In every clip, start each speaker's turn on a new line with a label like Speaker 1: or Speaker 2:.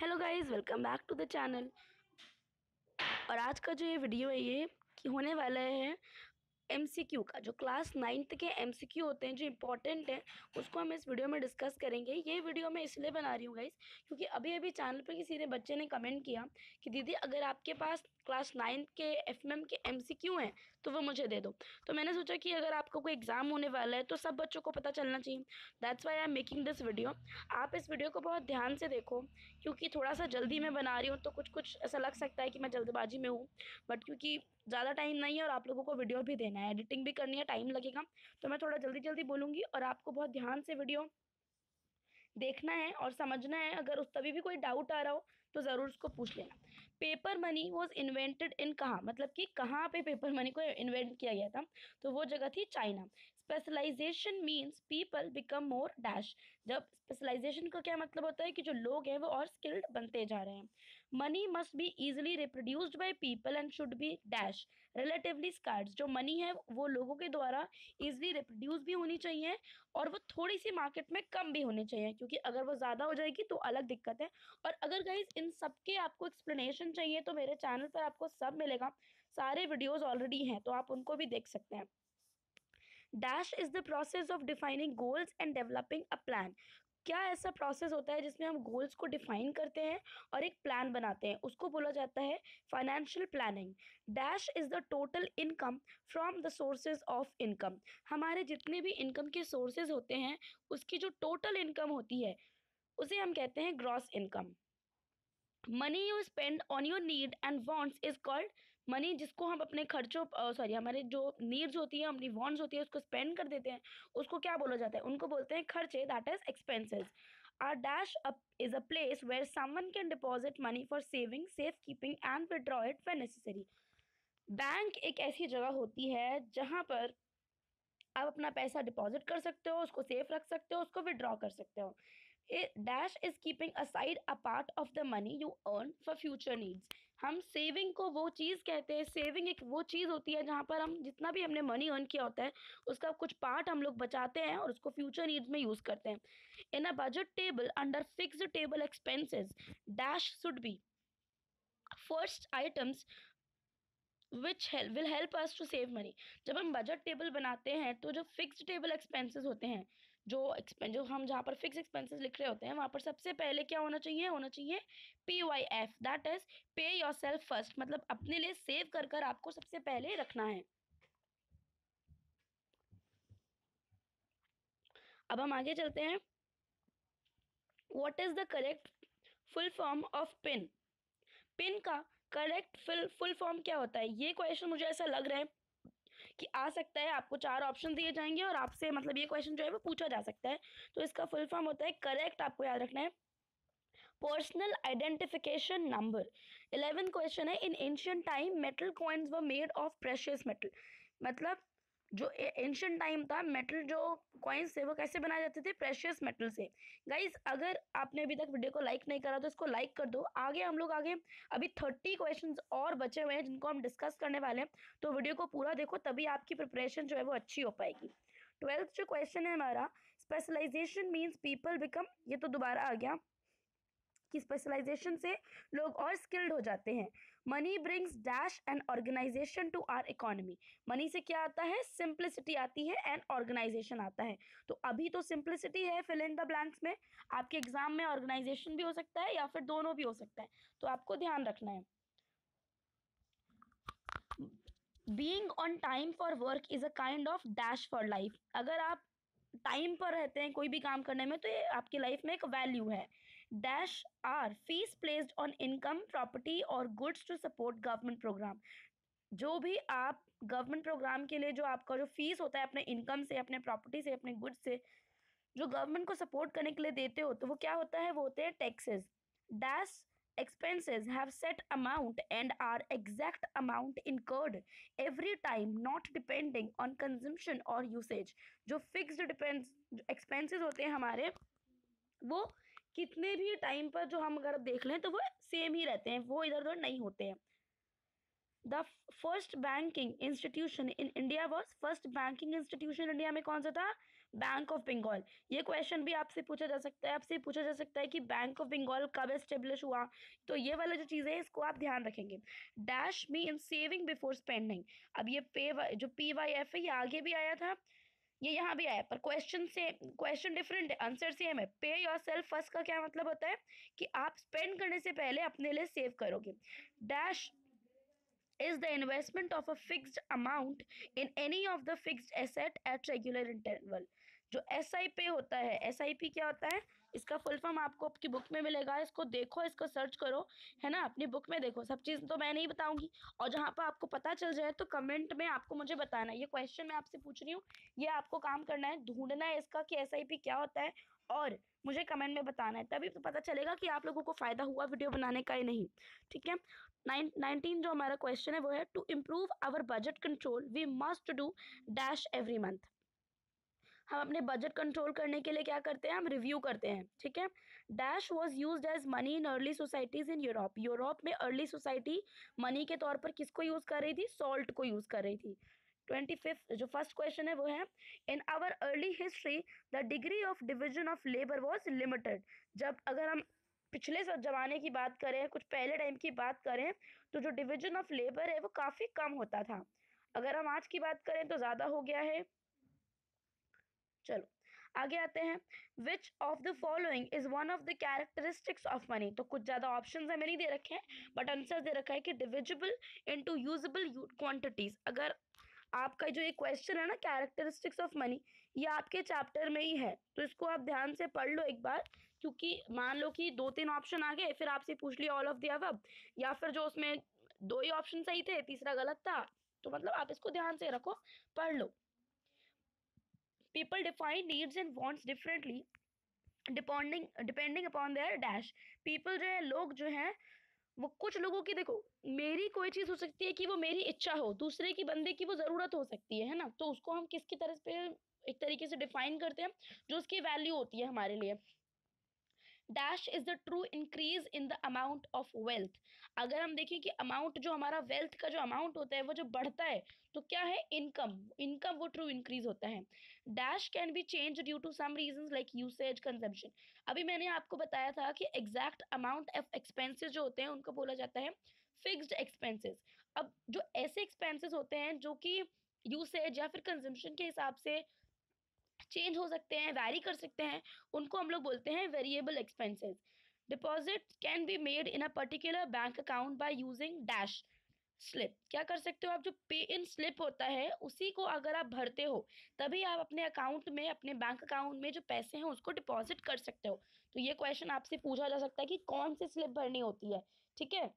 Speaker 1: Hello guys welcome back to the channel और आज का जो ये वीडियो है ये कि होने वाला है एमसीक्यू का, जो क्लास नाइन्थ के एमसीक्यू होते हैं, जो इंपॉर्टेंट हैं, उसको हम इस वीडियो में डिस्कस करेंगे। ये वीडियो मैं इसलिए बना रही हूँ गाइस क्योंकि अभी अभी चैनल पर किसी ने, बच्चे ने कमेंट किया कि दीदी, अगर आपके पास क्लास नाइन्थ के एफ़ के एम हैं तो वो मुझे दे दो। तो मैंने सोचा कि अगर आपको कोई एग्ज़ाम होने वाला है तो सब बच्चों को पता चलना चाहिए। That's why I am making this video आप इस वीडियो को बहुत ध्यान से देखो, क्योंकि थोड़ा सा जल्दी मैं बना रही हूँ तो कुछ कुछ ऐसा लग सकता है कि मैं जल्दबाजी में हूँ। बट क्योंकि ज़्यादा टाइम नहीं है और आप लोगों को वीडियो भी देना है एडिटिंग भी करनी है टाइम लगेगा। तो मैं थोड़ा जल्दी जल्दी बोलूँगी और आपको बहुत ध्यान से वीडियो देखना है और समझना है, अगर उस तभी भी कोई डाउट आ रहा हो तो ज़रूर उसको पूछ लेना। Paper money was invented in कहाँ? मतलब कि कहाँ पे पेपर मनी को इन्वेंट किया गया था? तो वो जगह थी China specialization means people become more dash जब स्पेशलाइजेशन का क्या मतलब होता है कि जो लोग हैं वो और स्किल्ड बनते जा रहे हैं। Money must be easily reproduced by people and should be dash relatively scarce जो मनी है वो लोगों के द्वारा ईजिली रिप्रोड्यूस भी होनी चाहिए और वो थोड़ी सी मार्केट में कम भी होनी चाहिए। क्योंकि अगर वो ज़्यादा हो जाएगी तो अलग दिक्कत है। और अगर गाइज़ इन सब के आपको एक्सप्लेनेशन चाहिए तो मेरे चैनल पर आपको सब मिलेगा। सारे वीडियोज़ ऑलरेडी हैं तो आप उनको भी देख सकते हैं। Dash is the process of defining goals and developing a plan क्या ऐसा प्रोसेस होता है जिसमें हम गोल्स को डिफाइन करते हैं और एक प्लान बनाते हैं? उसको बोला जाता है financial planning dash is the total income from the sources of income हमारे जितने भी इनकम के सोर्सेज होते हैं, उसकी जो टोटल इनकम होती है, उसे हम कहते हैं gross income money you spend on your need and wants is called money जिसको हम अपने खर्चों सॉरी हमारे जो नीड्स होती है, अपनी वॉन्ट्स होती है, उसको स्पेंड कर देते हैं, उसको क्या बोला जाता है? उनको बोलते हैं खर्चे that is expenses are dash up is a place where someone can deposit money for saving safe keeping and withdraw it for necessary bank एक ऐसी जगह होती है जहाँ पर आप अपना पैसा डिपॉजिट कर सकते हो, उसको सेफ़ रख सकते हो, उसको विड्रॉ कर सकते हो। Dash is keeping aside a part of the money you earn for future needs हम सेविंग को वो चीज़ कहते हैं, सेविंग एक वो चीज़ होती है जहाँ पर हम जितना भी हमने मनी अर्न किया होता है, उसका कुछ पार्ट हम लोग बचाते हैं और उसको फ्यूचर नीड्स में यूज़ करते हैं। In a budget table under fix table expenses dash should be first items which help will help us to save money. जब हम बजट टेबल बनाते हैं तो जो फिक्स टेबल एक्सपेंसेस होते हैं जो एक्सपें जो हम जहाँ पर फिक्स एक्सपेंसेस लिख रहे होते हैं, वहाँ पर सबसे पहले क्या होना चाहिए? होना चाहिए P Y F that is pay your self first मतलब अपने लिए सेव कर कर आपको सबसे पहले रखना है। अब हम आगे चलते हैं। What is the correct full form of PIN PIN का करेक्ट फुल फुल फॉर्म क्या होता है? ये क्वेश्चन मुझे ऐसा लग रहा है कि आ सकता है, आपको चार ऑप्शन दिए जाएँगे और आपसे मतलब ये क्वेश्चन जो है वो पूछा जा सकता है। तो इसका फुल फॉर्म होता है करेक्ट आपको याद रखना है। Personal identification number eleven question है in ancient time metal coins were made of precious metal मतलब जो एंशियन टाइम था मेटल जो कॉइन्स थे, वो कैसे बनाए जाते थे? प्रेशियस मेटल से। गाइज़ अगर आपने अभी तक वीडियो को लाइक नहीं करा तो इसको लाइक कर दो। आगे हम लोग आगे, अभी थर्टी क्वेश्चन और बचे हुए हैं, जिनको हम डिस्कस करने वाले हैं। तो वीडियो को पूरा देखो, तभी आपकी प्रिपरेशन जो है, वो अच्छी हो पाएगी। ट्वेल्थ जो क्वेश्चन है हमारा स्पेशलाइजेशन मीन्स पीपल बिकम ये तो दोबारा आ गया। की स्पेशलाइजेशन से लोग और स्किल्ड हो जाते हैं। Money brings dash and organization to our economy money से क्या आता है? सिंप्लिसिटी आती है एंड ऑर्गेनाइजेशन आता है। तो अभी तो सिंप्लिसिटी है फिल इन द ब्लैंक्स में। आपके एग्ज़ाम में ऑर्गेनाइजेशन भी हो सकता है या फिर दोनों भी हो सकता है। तो आपको ध्यान रखना है। Being on time for work is a kind of dash for life अगर आप टाइम पर रहते हैं, कोई भी काम करने में तो ये आपकी लाइफ में एक वैल्यू है। Dash are fees placed on income property और goods to support government program जो भी आप गवर्नमेंट प्रोग्राम के लिए जो आपका जो फ़ीस होता है अपने इनकम से, अपने प्रॉपर्टी से, अपने गुड्स से, जो गवर्नमेंट को सपोर्ट करने के लिए देते हो तो वो क्या होता है? वो होते हैं taxes dash expenses have set amount and are exact amount incurred every time, not depending on consumption or usage. जो depends expenses होते हैं हमारे, वो कितने भी टाइम पर जो हम अगर देख लें तो वो सेम ही रहते हैं, वो इधर उधर नहीं होते हैं। The first banking institution in India was, first banking institution India में कौन सा था? Bank of Bengal. ये क्वेश्चन भी आपसे पूछा जा सकता है, आपसे पूछा जा सकता है कि बैंक ऑफ़ बंगाल कब एस्टेब्लिश हुआ? तो ये वाला जो चीज़ है, इसको आप ध्यान रखेंगे। Dash me in saving before spending. अब ये पे जो पी वाई एफ़ है, ये आगे भी आया था। ये यहाँ भी आया, पर क्वेश्चन से क्वेश्चन डिफरेंट है आंसर सेम है। पे योर सेल्फ फ़र्स्ट का क्या मतलब होता है? कि आप स्पेंड करने से पहले अपने लिए सेव करोगे। Dash is the investment of a fixed amount in any of the fixed asset at regular interval. जो एस आई पे होता है एस आई क्या होता है? इसका फुल फॉर्म आपको आपकी बुक में मिलेगा, इसको देखो, इसको सर्च करो, है ना? अपनी बुक में देखो। सब चीज़ तो मैं नहीं बताऊँगी। और जहाँ पर आपको पता चल जाए तो कमेंट में आपको मुझे बताना। ये क्वेश्चन मैं आपसे पूछ रही हूँ, ये आपको काम करना है। ढूंढना है इसका कि एस आई पी क्या होता है और मुझे कमेंट में बताना है। तभी तो पता चलेगा कि आप लोगों को फ़ायदा हुआ वीडियो बनाने का ही नहीं। ठीक है? नाइन, नाइनटीन जो हमारा क्वेश्चन है वो है to improve our budget control we must do dash every month हम अपने बजट कंट्रोल करने के लिए क्या करते हैं? हम रिव्यू करते हैं, ठीक है? Dash was use as money in early societies in Europe Europe में अर्ली सोसाइटी मनी के तौर पर किसको यूज़ कर रही थी? सॉल्ट को यूज़ कर रही थी। ट्वेंटी फिफ्थ जो फ़र्स्ट क्वेश्चन है वो है in our early history the degree of division of labour was limited जब अगर हम पिछले ज़माने की बात करें, कुछ पहले टाइम की बात करें तो जो डिवीज़न ऑफ़ लेबर है वो काफ़ी कम होता था। अगर हम आज की बात करें तो ज़्यादा हो गया है। चलो, आगे आते हैं। Which of the following is one of the characteristics of money तो कुछ ज़्यादा ऑप्शन हमें नहीं दे रखे हैं बट आंसर दे रखा है कि डिविजिबल इनटू यूजेबल क्वांटिटीज अगर आपका जो ये क्वेश्चन है ना कैरेक्टरिस्टिक्स ऑफ़ मनी ये आपके चैप्टर में ही है तो इसको आप ध्यान से पढ़ लो एक बार, क्योंकि मान लो कि दो तीन ऑप्शन आ गए, फिर आपसे पूछ लिया ऑल ऑफ़ द अब या फिर जो उसमें दो ही ऑप्शन सही थे, तीसरा गलत था तो मतलब आप इसको ध्यान से रखो, पढ़ लो। People define needs and wants differently depending depending upon their dash people जो है, लोग जो हैं, वो कुछ लोगों की देखो, मेरी कोई चीज़ हो सकती है कि वो मेरी इच्छा हो, दूसरे की, बंदे की वो ज़रूरत हो सकती है है ना? तो उसको हम किसकी तरह पे एक तरीके से डिफाइन करते हैं, जो उसकी वैल्यू होती है हमारे लिए. Dash is the true increase in the amount of wealth अगर हम देखें कि अमाउंट जो हमारा वेल्थ का जो अमाउंट होता है, वो जो बढ़ता है तो क्या है? इनकम इनकम वो ट्रू इंक्रीज होता है। Dash can be change due to some reason like usage consumption अभी मैंने आपको बताया था कि एग्जैक्ट अमाउंट ऑफ़ एक्सपेंसेस जो होते हैं, उनको बोला जाता है फिक्स्ड एक्सपेंसेस अब जो ऐसे एक्सपेंसेस होते हैं, जो कि यूसेज या फिर कंजम्पशन के हिसाब से चेंज हो सकते हैं वैरी कर सकते हैं, उनको हम लोग बोलते हैं variable expenses deposit can be made in a particular bank account by using dash slip क्या कर सकते हो आप? जो पे इन स्लिप होता है, उसी को अगर आप भरते हो, तभी आप अपने अकाउंट में, अपने बैंक अकाउंट में जो पैसे हैं, उसको डिपॉजिट कर सकते हो। तो ये क्वेश्चन आपसे पूछा जा सकता है कि कौन सी स्लिप भरनी होती है, ठीक है?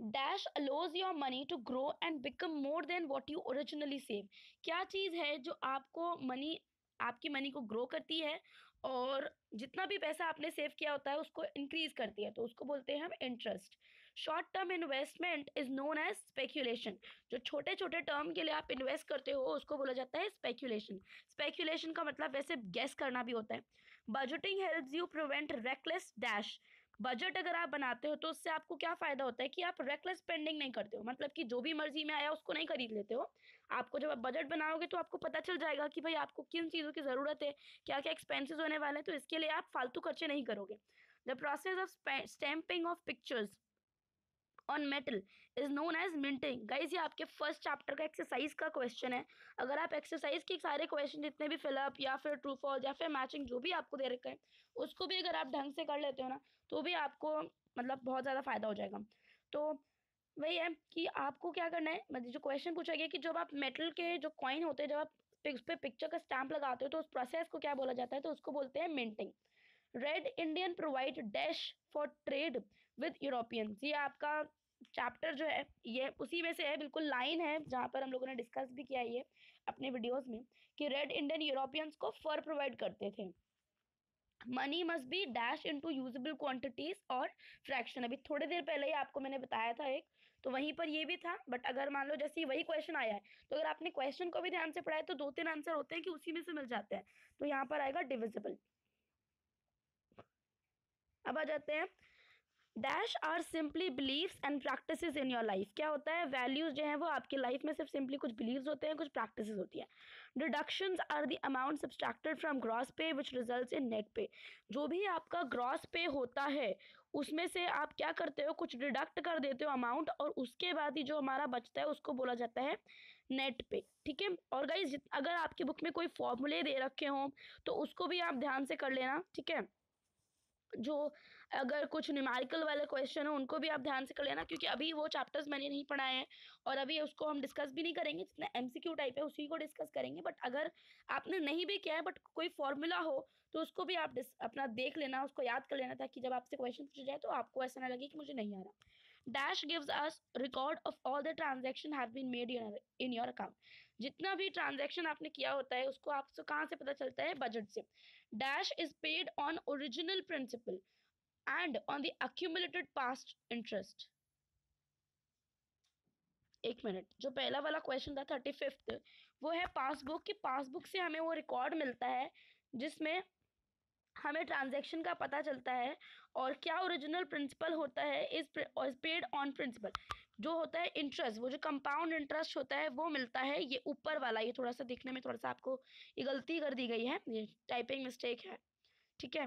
Speaker 1: Dash allows your money to grow and become more than what you originally save क्या चीज़ है जो आपको मनी आपकी मनी को ग्रो करती है और जितना भी पैसा आपने सेव किया होता है उसको इंक्रीज करती है तो उसको बोलते हैं हम interest. Short term investment is known as speculation. जो छोटे छोटे टर्म के लिए आप इन्वेस्ट करते हो, उसको बोला जाता है स्पेक्यूलेशन। स्पेक्यूलेशन का मतलब वैसे गैस करना भी होता है। Budgeting helps you prevent reckless dash budget अगर आप बनाते हो तो उससे आपको क्या फ़ायदा होता है कि आप रेकलेस स्पेंडिंग नहीं करते हो? मतलब कि जो भी मर्ज़ी में आया, उसको नहीं खरीद लेते हो। आपको जब आप बजट बनाओगे तो आपको पता चल जाएगा कि भाई, आपको किन चीज़ों की ज़रूरत है क्या क्या एक्सपेंसेस होने वाले हैं तो इसके लिए आप फालतू खर्चे नहीं करोगे। The process of stamping of pictures on metal is known as minting guys ये आपके फ़र्स्ट चैप्टर का एक्सरसाइज का क्वेश्चन है। अगर आप एक्सरसाइज के सारे क्वेश्चन जितने भी फिलअप या फिर ट्रू फॉल या फिर मैचिंग जो भी आपको दे रखा है, उसको भी अगर आप ढंग से कर लेते हो ना तो भी आपको मतलब बहुत ज़्यादा फ़ायदा हो जाएगा। तो वही है कि आपको क्या करना है मतलब जो क्वेश्चन पूछा गया कि जब आप मेटल के जो कॉइन होते हैं, जब आप उस पर पिक्चर का स्टैम्प लगाते हो तो उस प्रोसेस को क्या बोला जाता है तो उसको बोलते हैं minting red Indian provide dash for trade with Europeans ये आपका चैप्टर जो है, ये उसी में से है, बिल्कुल लाइन है, जहाँ पर हम लोगों ने डिस्कस भी किया ये अपने वीडियोस में, कि रेड इंडियन यूरोपियंस को फर प्रोवाइड करते थे। Money must be dash into usable quantities और फ्रैक्शन। अभी थोड़ी देर पहले ही आपको मैंने बताया था एक तो वहीं पर ये भी था, बट अगर मान लो जैसे वही क्वेश्चन आया है तो अगर आपने क्वेश्चन को भी ध्यान से पढ़ाया तो दो तीन आंसर होते हैं कि उसी में से मिल जाते हैं। तो यहाँ पर आएगा डिविजिबल अब आ जाते हैं dash are simply believes and practices in your life क्या होता है? वैल्यूज़ जो है वो आपकी लाइफ में सिर्फ़ सिंपली कुछ बिलीव्स होते हैं, कुछ प्रैक्टिस होती है। Deductions are the amount subtracted from gross pay which results in net पे जो भी आपका ग्रॉस पे होता है, उसमें से आप क्या करते हो? कुछ डिडक्ट कर देते हो अमाउंट और उसके बाद ही जो हमारा बचता है, उसको बोला जाता है नेट पे ठीक है? और गाइज़ अगर आपकी बुक में कोई फॉर्मूले दे रखे हों तो उसको भी आप ध्यान से कर लेना। ठीक है? जो अगर कुछ न्यूमेरिकल वाले क्वेश्चन हो, उनको भी आप ध्यान से कर लेना, क्योंकि अभी वो चैप्टर्स मैंने नहीं पढ़ाए हैं और अभी उसको हम डिस्कस भी नहीं करेंगे, जितना एमसीक्यू टाइप है, उसी को डिस्कस करेंगे बट अगर आपने नहीं भी किया है बट कोई फॉर्मूला हो तो उसको भी आप अपना देख लेना, उसको याद कर लेना, ताकि जब आपसे क्वेश्चन पूछा जाए तो आपको ऐसा ना लगे कि मुझे नहीं आ रहा। Dash gives us record of all the transaction have been made in your account जितना भी ट्रांजेक्शन आपने किया होता है, उसको आपको कहाँ से पता चलता है? बजट से। Dash is paid on original principal and on the accumulated past interest एक मिनट, जो पहला वाला क्वेश्चन था थर्टी फिफ्थ वो है पासबुक की पासबुक से हमें वो रिकॉर्ड मिलता है, जिसमें हमें ट्रांजैक्शन का पता चलता है और क्या ओरिजिनल प्रिंसिपल होता है इज़ पेड ऑन प्रिंसिपल जो होता है इंटरेस्ट वो जो कंपाउंड इंटरेस्ट होता है, वो मिलता है, ये ऊपर वाला, ये थोड़ा सा दिखने में थोड़ा सा आपको ये गलती कर दी गई है, ये टाइपिंग मिस्टेक है, ठीक है?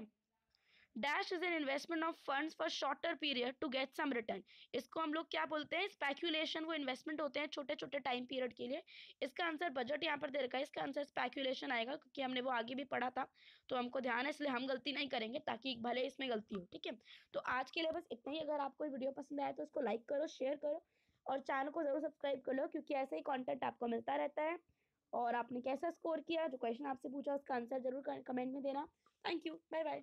Speaker 1: Dash is an investment of funds for shorter period to get some return इसको हम लोग क्या बोलते हैं? स्पेक्यूलेशन वो इन्वेस्टमेंट होते हैं छोटे छोटे टाइम पीरियड के लिए। इसका आंसर बजट यहाँ पर दे रखा है। इसका आंसर स्पेक्यूलेशन आएगा क्योंकि हमने वो आगे भी पढ़ा था। तो हमको ध्यान है, इसलिए हम गलती नहीं करेंगे ताकि भले इसमें गलती हो, ठीक है? तो आज के लिए बस इतना ही। अगर आपको वीडियो पसंद आया तो उसको लाइक करो शेयर करो और चैनल को ज़रूर सब्सक्राइब कर लो क्योंकि ऐसे ही कॉन्टेंट आपको मिलता रहता है। और आपने कैसा स्कोर किया, जो क्वेश्चन आपसे पूछा, उसका आंसर ज़रूर कमेंट में देना। Thank you bye bye